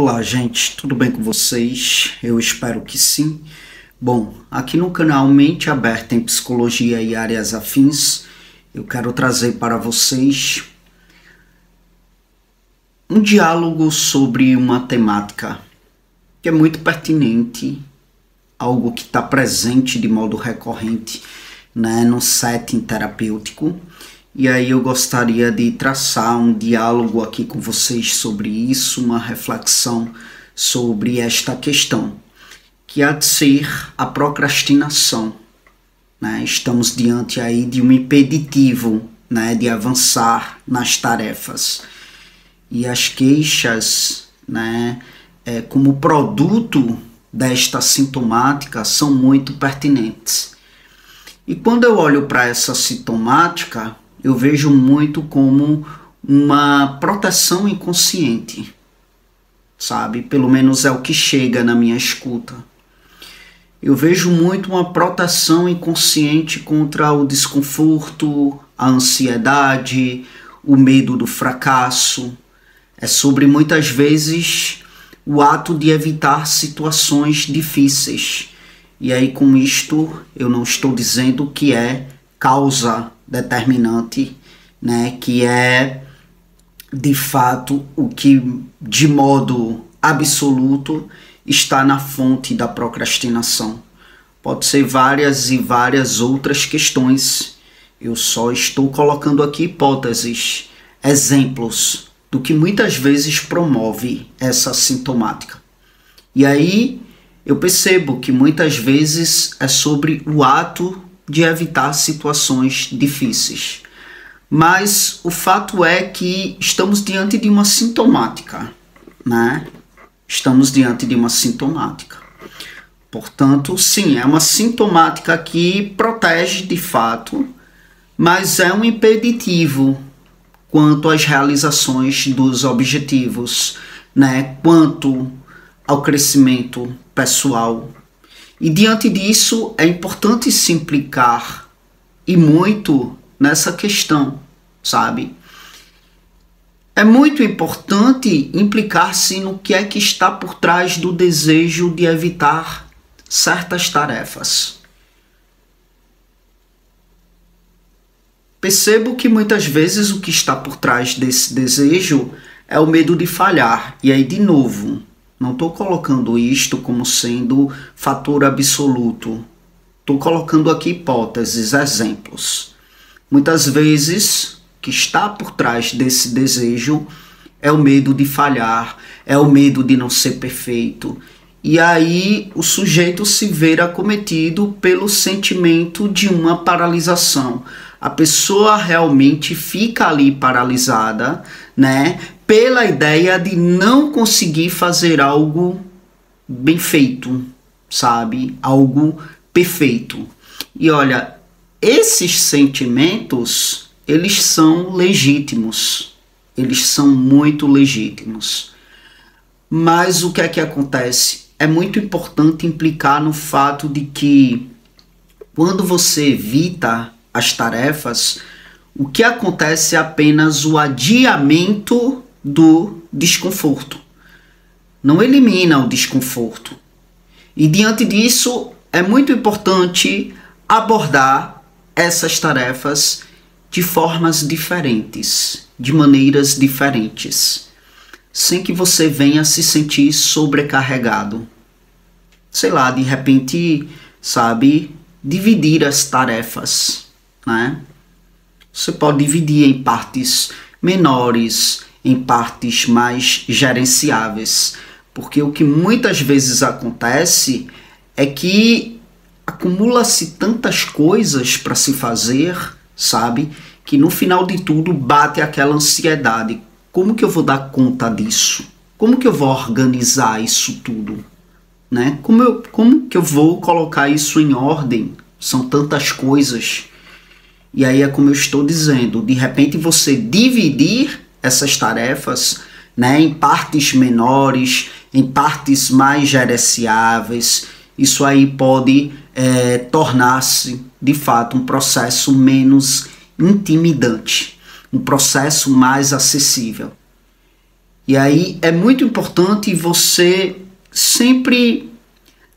Olá, gente, tudo bem com vocês? Eu espero que sim. Bom, aqui no canal Mente Aberta em Psicologia e Áreas Afins, eu quero trazer para vocês um diálogo sobre uma temática que é muito pertinente, algo que está presente de modo recorrente né, no setting terapêutico. E aí eu gostaria de traçar um diálogo aqui com vocês sobre isso, uma reflexão sobre esta questão, que há de ser a procrastinação. Né? Estamos diante aí de um impeditivo né, de avançar nas tarefas. E as queixas, né, é, como produto desta sintomática, são muito pertinentes. E quando eu olho para essa sintomática, eu vejo muito como uma proteção inconsciente, sabe? Pelo menos é o que chega na minha escuta. Eu vejo muito uma proteção inconsciente contra o desconforto, a ansiedade, o medo do fracasso. É sobre muitas vezes o ato de evitar situações difíceis. E aí, com isto, eu não estou dizendo que é causa determinante, né, que é de fato o que de modo absoluto está na fonte da procrastinação. Pode ser várias e várias outras questões. Eu só estou colocando aqui hipóteses, exemplos do que muitas vezes promove essa sintomática. E aí eu percebo que muitas vezes é sobre o ato de evitar situações difíceis. Mas o fato é que estamos diante de uma sintomática, né? Estamos diante de uma sintomática. Portanto, sim, é uma sintomática que protege de fato, mas é um impeditivo quanto às realizações dos objetivos, né? Quanto ao crescimento pessoal, e diante disso, é importante se implicar e muito nessa questão, sabe? É muito importante implicar-se no que é que está por trás do desejo de evitar certas tarefas. Percebo que muitas vezes o que está por trás desse desejo é o medo de falhar. E aí, de novo, não estou colocando isto como sendo fator absoluto. Estou colocando aqui hipóteses, exemplos. Muitas vezes, o que está por trás desse desejo é o medo de falhar, é o medo de não ser perfeito. E aí o sujeito se vê acometido pelo sentimento de uma paralisação. A pessoa realmente fica ali paralisada, né? pela ideia de não conseguir fazer algo bem feito, sabe? Algo perfeito. E olha, esses sentimentos, eles são legítimos. Eles são muito legítimos. Mas o que é que acontece? É muito importante implicar no fato de que quando você evita as tarefas, o que acontece é apenas o adiamento do desconforto. Não elimina o desconforto. E diante disso, é muito importante abordar essas tarefas de formas diferentes, de maneiras diferentes, sem que você venha se sentir sobrecarregado. Sei lá, de repente, sabe, dividir as tarefas, né? Você pode dividir em partes menores, em partes mais gerenciáveis. Porque o que muitas vezes acontece é que acumula-se tantas coisas para se fazer, sabe? Que no final de tudo bate aquela ansiedade. Como que eu vou dar conta disso? Como que eu vou organizar isso tudo? Né? Como, eu, como que eu vou colocar isso em ordem? São tantas coisas. E aí é como eu estou dizendo, de repente você dividir essas tarefas né, em partes menores, em partes mais gerenciáveis. Isso aí pode é, tornar-se de fato um processo menos intimidante, um processo mais acessível. E aí é muito importante você sempre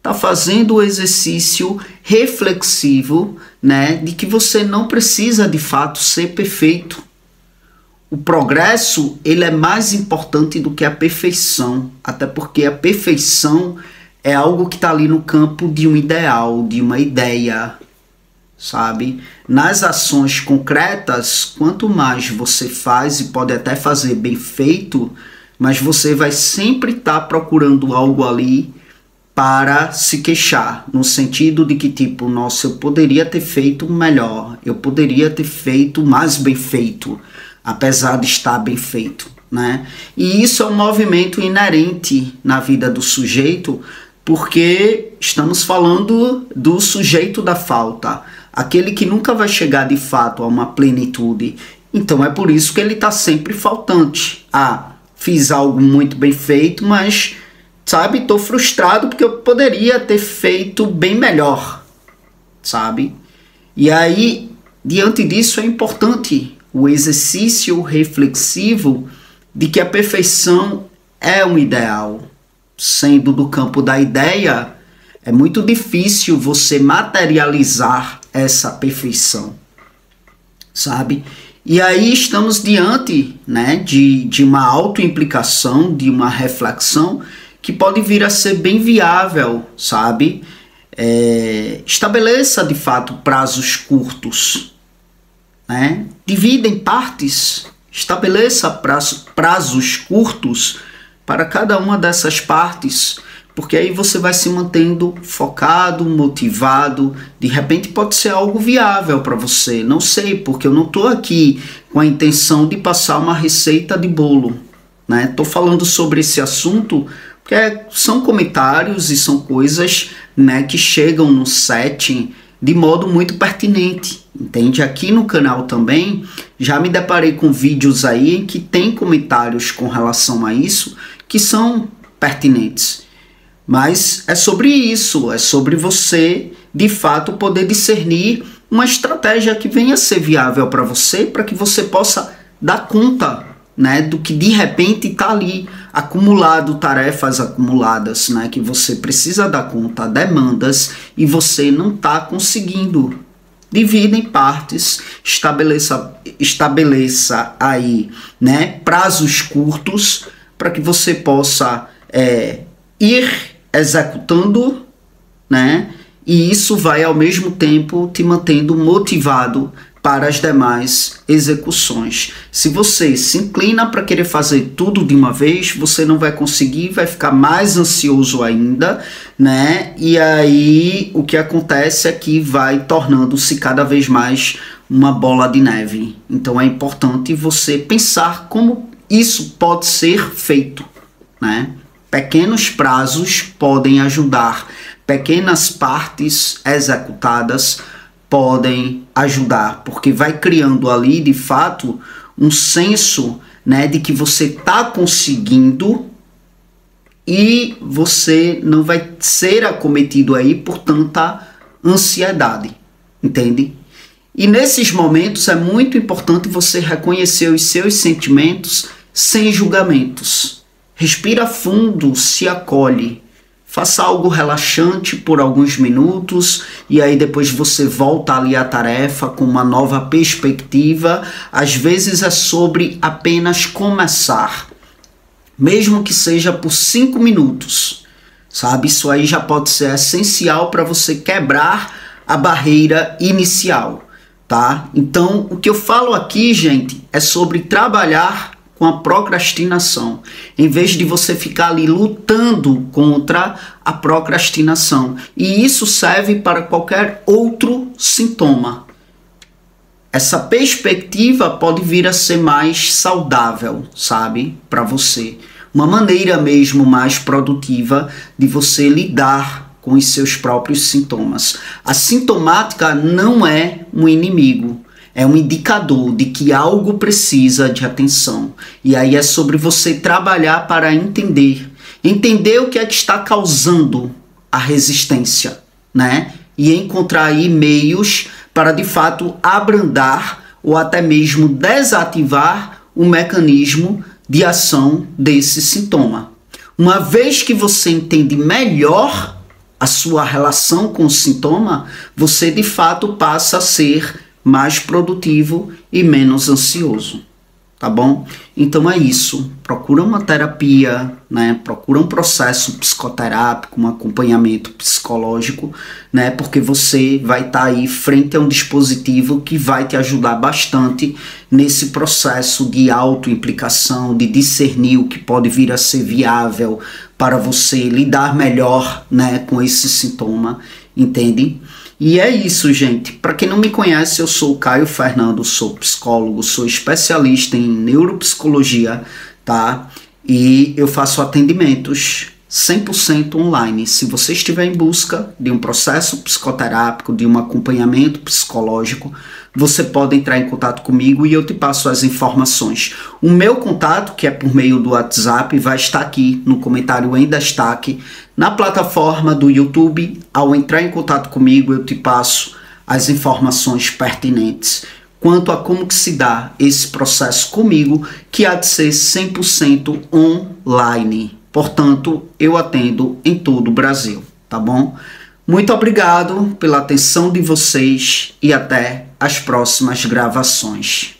estar tá fazendo o exercício reflexivo, né, de que você não precisa de fato ser perfeito. O progresso, ele é mais importante do que a perfeição, até porque a perfeição é algo que está ali no campo de um ideal, de uma ideia, sabe? Nas ações concretas, quanto mais você faz e pode até fazer bem feito, mas você vai sempre estar tá procurando algo ali para se queixar, no sentido de que tipo, nossa, eu poderia ter feito melhor, eu poderia ter feito mais bem feito, apesar de estar bem feito, né? E isso é um movimento inerente na vida do sujeito, porque estamos falando do sujeito da falta, aquele que nunca vai chegar de fato a uma plenitude. Então é por isso que ele está sempre faltante. Ah, fiz algo muito bem feito, mas sabe? Estou frustrado porque eu poderia ter feito bem melhor, sabe? E aí, diante disso, é importante o exercício reflexivo de que a perfeição é um ideal. Sendo do campo da ideia, é muito difícil você materializar essa perfeição, sabe? E aí estamos diante né, de, de uma autoimplicação, de uma reflexão que pode vir a ser bem viável, sabe? É, estabeleça de fato prazos curtos, né? divida em partes, estabeleça prazo, prazos curtos para cada uma dessas partes, porque aí você vai se mantendo focado, motivado. De repente pode ser algo viável para você, não sei, porque eu não estou aqui com a intenção de passar uma receita de bolo. Estou né? falando sobre esse assunto que é, são comentários e são coisas né, que chegam no setting de modo muito pertinente, entende? Aqui no canal também já me deparei com vídeos aí que tem comentários com relação a isso que são pertinentes. Mas é sobre isso, é sobre você de fato poder discernir uma estratégia que venha a ser viável para você, para que você possa dar conta né, do que de repente está ali acumulado, tarefas acumuladas, né, que você precisa dar conta, demandas e você não está conseguindo. Divida em partes, estabeleça, estabeleça aí né, prazos curtos para que você possa é, ir executando, né, e isso vai ao mesmo tempo te mantendo motivado para as demais execuções. Se você se inclina para querer fazer tudo de uma vez, você não vai conseguir, vai ficar mais ansioso ainda, né? E aí o que acontece é que vai tornando-se cada vez mais uma bola de neve. Então é importante você pensar como isso pode ser feito, né? Pequenos prazos podem ajudar, pequenas partes executadas podem ajudar, porque vai criando ali de fato um senso né, de que você está conseguindo e você não vai ser acometido aí por tanta ansiedade, entende? E nesses momentos é muito importante você reconhecer os seus sentimentos sem julgamentos. Respira fundo, se acolhe Faça algo relaxante por alguns minutos e aí depois você volta ali à tarefa com uma nova perspectiva. Às vezes é sobre apenas começar, mesmo que seja por cinco minutos, sabe? Isso aí já pode ser essencial para você quebrar a barreira inicial, tá? Então, o que eu falo aqui, gente, é sobre trabalhar com a procrastinação, em vez de você ficar ali lutando contra a procrastinação. E isso serve para qualquer outro sintoma. Essa perspectiva pode vir a ser mais saudável, sabe, para você. Uma maneira mesmo mais produtiva de você lidar com os seus próprios sintomas. A sintomática não é um inimigo é um indicador de que algo precisa de atenção. E aí é sobre você trabalhar para entender, entender o que é que está causando a resistência, né? E encontrar aí meios para de fato abrandar ou até mesmo desativar o mecanismo de ação desse sintoma. Uma vez que você entende melhor a sua relação com o sintoma, você de fato passa a ser mais produtivo e menos ansioso tá bom? Então é isso. Procura uma terapia, né? Procura um processo psicoterápico, um acompanhamento psicológico, né? Porque você vai estar tá aí frente a um dispositivo que vai te ajudar bastante nesse processo de autoimplicação, de discernir o que pode vir a ser viável para você lidar melhor, né, com esse sintoma, entende? E é isso, gente. Para quem não me conhece, eu sou o Caio Fernando, sou psicólogo, sou especialista em neuropsicologia, tá? E eu faço atendimentos 100% online. Se você estiver em busca de um processo psicoterápico, de um acompanhamento psicológico, você pode entrar em contato comigo e eu te passo as informações. O meu contato, que é por meio do WhatsApp, vai estar aqui no comentário em destaque na plataforma do YouTube. Ao entrar em contato comigo, eu te passo as informações pertinentes quanto a como que se dá esse processo comigo, que há de ser 100% online. Portanto, eu atendo em todo o Brasil, tá bom? Muito obrigado pela atenção de vocês e até as próximas gravações.